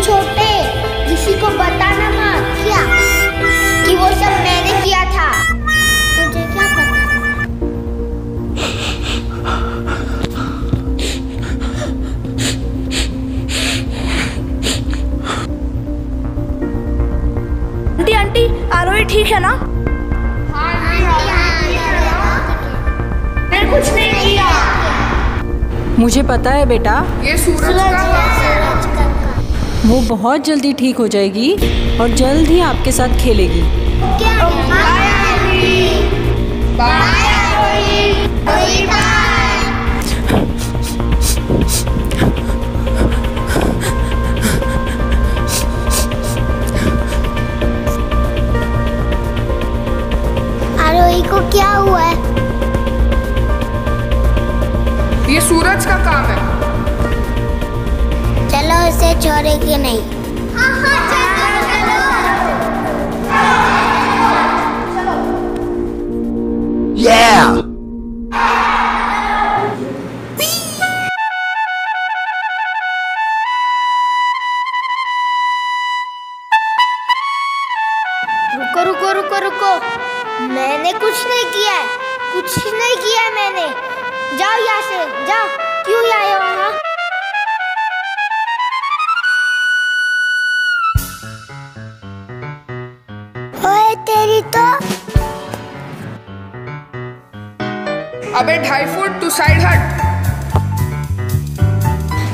तुम छोटे किसी को बताना मत। क्या? कि वो सब मैंने किया था। मुझे क्या पता? आंटी आंटी आरोही ठीक है ना? मैंने कुछ नहीं किया। मुझे पता है बेटा ये सूरज का है। वो बहुत जल्दी ठीक हो जाएगी और जल्द ही आपके साथ खेलेगी। क्या बाय बाय आरोही को क्या हुआ? है ये सूरज का काम है। चलो इसे छोड़ेंगे नहीं? हाँ हाँ चलो चलो Yeah! रुको रुको रुको रुको। मैंने कुछ नहीं किया है। कुछ नहीं किया मैंने। जाओ यहाँ से जाओ। क्यों आए वहाँ तेरी तो। अबे ढाई फुट तू साइड हट।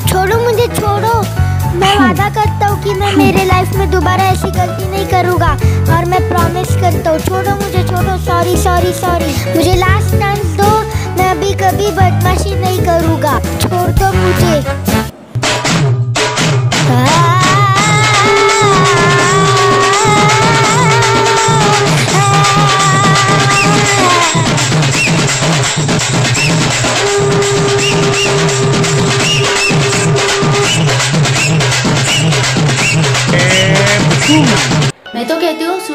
छोड़ो मुझे छोड़ो। मैं वादा करता हूँ कि मैं मेरे लाइफ में दोबारा ऐसी गलती नहीं करूँगा। और मैं प्रॉमिस करता हूँ छोड़ो मुझे छोड़ो। सॉरी सॉरी सॉरी मुझे लास्ट चांस दो मैं अभी कभी बदमाशी नहीं करूँगा। छोड़ दो मुझे।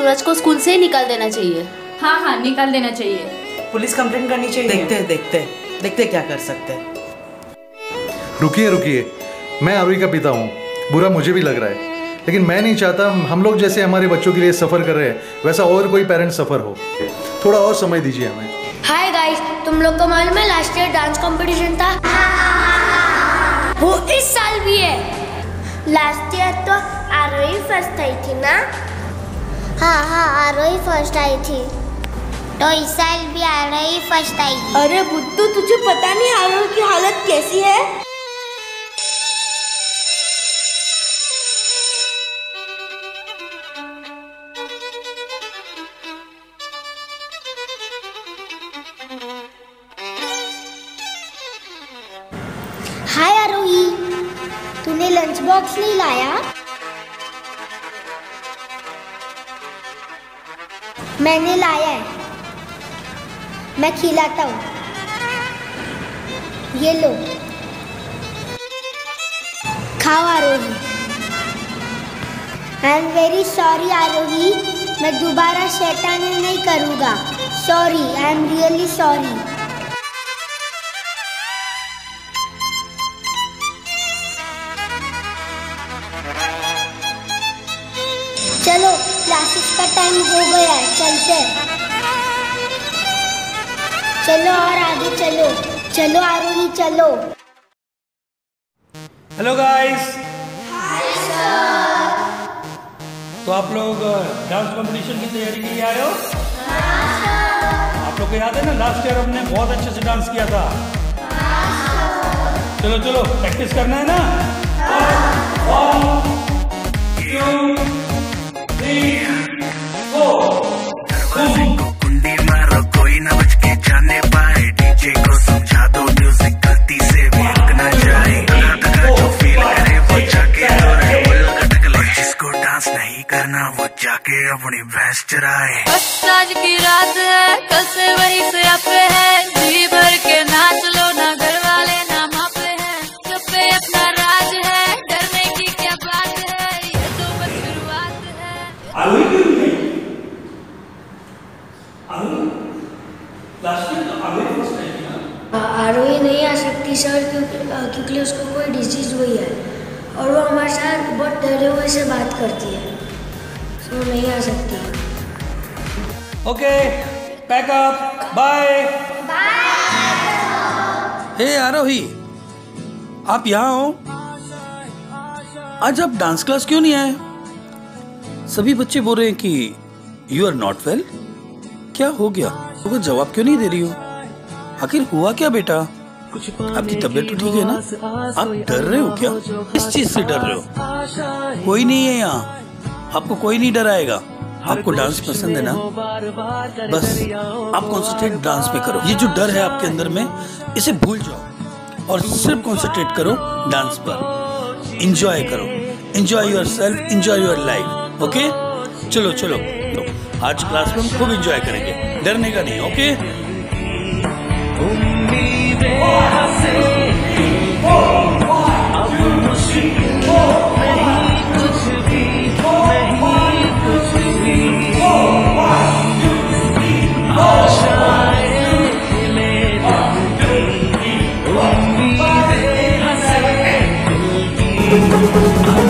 सूरज को स्कूल से ही निकाल देना चाहिए। हाँ हाँ निकाल देना चाहिए। पुलिस कंप्लेंट करनी चाहिए। देखते हैं देखते हैं देखते क्या कर सकते हैं। रुकिए रुकिए। मैं आरोही का पिता हूँ। बुरा मुझे भी लग रहा है। लेकिन मैं नहीं चाहता हम लोग जैसे हमारे बच्चों के लिए सफ़र कर रहे हैं वैसा और कोई पेरेंट सफ़र हो। थोड़ा और समय दीजिए हमें। हाय गाइस तुम लोग को मालूम है लास्ट ईयर डांस कंपटीशन था? वो इस साल भी है। लास्ट ईयर तो आरोही फ़र्स्ट आई थी ना? हाँ हाँ आरोही फ़र्स्ट आई थी। तो इस साल भी आरोही फ़र्स्ट आई अरे बुद्धू तुझे पता नहीं आरोही की हालत कैसी है? हाय आरोही तूने लंच बॉक्स नहीं लाया? मैंने लाया है। मैं खिलाता हूँ। ये लो। खाओ Aarohi. I am very sorry Aarohi. मैं दोबारा शैतानी नहीं करूँगा। Sorry I am really sorry classes का टाइम हो गया है चलते चलो और आगे चलो। चलो आरोही चलो। हेलो गाइस तो आप लोग डांस कंपटीशन की तैयारी के लिए आए हो? आप लोग को याद है ना लास्ट ईयर हमने बहुत अच्छे से डांस किया था। चलो चलो प्रैक्टिस करना है ना? One, two, three, करना वो जाके अपनी भैंस चराए। आज की रात है कल से वही से अपे है। जी भर के नाच लो ना घर वाले ना मापे हैं। सब पे अपना राज है डरने की क्या बात है? ये तो बस शुरुआत है। आरोही क्यों नहीं? गई? लास्ट तो नहीं आ सकती सर क्योंकि क्योंकि उसको कोई डिज़ीज़ हुई है। और वो हमारे साथ बहुत डरे हुए से बात करती है। वो नहीं आ सकती। Okay pack up bye hey Aarohi आप यहाँ हो? आज आप डांस क्लास क्यों नहीं आए? सभी बच्चे बोल रहे हैं कि यू आर नॉट वेल क्या हो गया? तो जवाब क्यों नहीं दे रही हो? आखिर हुआ क्या बेटा? आपकी तबीयत तो ठीक है ना? आप डर रहे हो क्या? किस चीज़ से डर रहे हो? कोई नहीं है यहाँ। आपको कोई नहीं डराएगा। आपको डांस पसंद है ना? बस आप कॉन्सेंट्रेट डांस पे करो। ये जो डर है आपके अंदर में इसे भूल जाओ और सिर्फ़ कॉन्सेंट्रेट करो डांस पर। इंजॉय करो। Enjoy yourself enjoy your life okay चलो चलो। तो आज क्लास में हम खूब इंजॉय करेंगे। डरने का नहीं ओके मुश्किल Thank you.